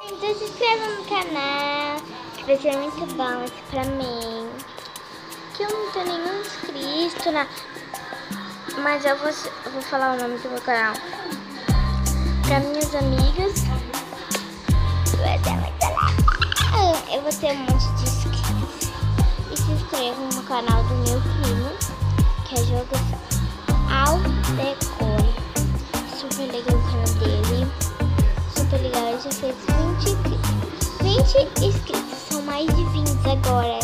Então se inscreva no canal, que vai ser muito bom isso pra mim. Que eu não tenho nenhum inscrito na... Mas eu vou, eu vou falar o nome do meu canal. Pra minhas amigas. Eu vou ter um monte de inscritos. E se inscreva no canal do meu primo, que é Jogo. Super Já fez 20, 20 inscritos. São mais de 20 agora.